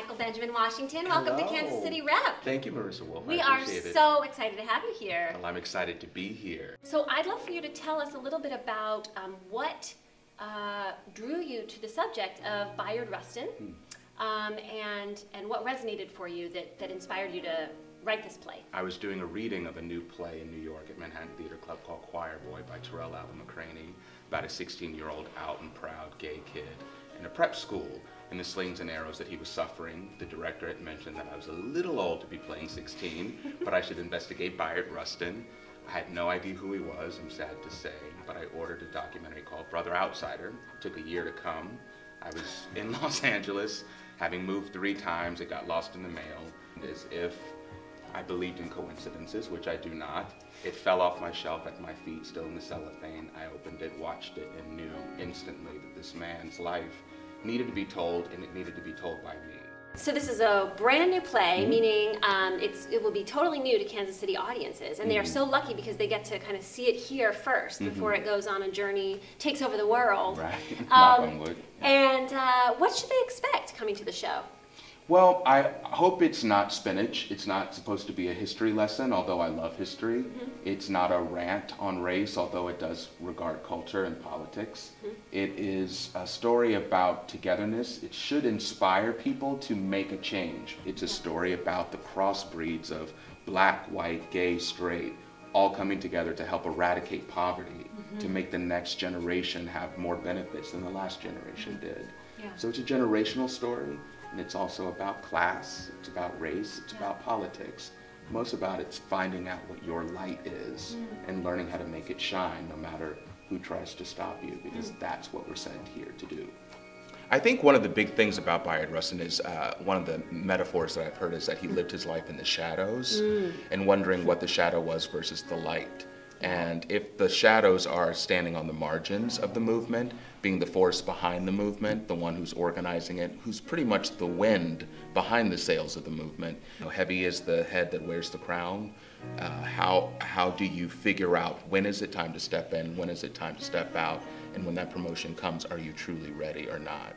Michael Benjamin Washington. Welcome to Kansas City Rep. Thank you, Marissa Wolf. We are it. so excited to have you here. Well, I'm excited to be here. So I'd love for you to tell us a little bit about um, what uh, drew you to the subject of Bayard Rustin, Hmm. um, and and what resonated for you that, that inspired you to write this play. I was doing a reading of a new play in New York at Manhattan Theater Club called Choir Boy by Tarell Alvin McCraney about a 16-year-old out and proud gay kid in a prep school and the slings and arrows that he was suffering. The director had mentioned that I was a little old to be playing 16, but I should investigate Bayard Rustin. I had no idea who he was, I'm sad to say, but I ordered a documentary called Brother Outsider. It took a year to come. I was in Los Angeles, having moved three times, it got lost in the mail. As if I believed in coincidences, which I do not. It fell off my shelf at my feet, still in the cellophane. I opened it, watched it, and knew instantly that this man's life needed to be told, and it needed to be told by me. So this is a brand new play, Mm-hmm. meaning um, it's it will be totally new to Kansas City audiences, and they are Mm-hmm. so lucky because they get to kind of see it here 1st before it goes on a journey, takes over the world. Right. Um. And uh, what should they expect coming to the show? Well, I hope it's not spinach. It's not supposed to be a history lesson, although I love history. Mm-hmm. It's not a rant on race, although it does regard culture and politics. Mm-hmm. It is a story about togetherness. It should inspire people to make a change. It's a story about the crossbreeds of black, white, gay, straight, all coming together to help eradicate poverty, mm-hmm. to make the next generation have more benefits than the last generation did. Yeah. So it's a generational story, and it's also about class, it's about race, it's about politics. Most about it's finding out what your light is mm. and learning how to make it shine no matter who tries to stop you, because mm. that's what we're sent here to do. I think one of the big things about Bayard Rustin is uh, one of the metaphors that I've heard is that he lived his life in the shadows mm. and wondering what the shadow was versus the light. And if the shadows are standing on the margins of the movement, being the force behind the movement, the one who's organizing it, who's pretty much the wind behind the sails of the movement. You know, heavy is the head that wears the crown. Uh, how, how do you figure out when is it time to step in, when is it time to step out, and when that promotion comes, are you truly ready or not?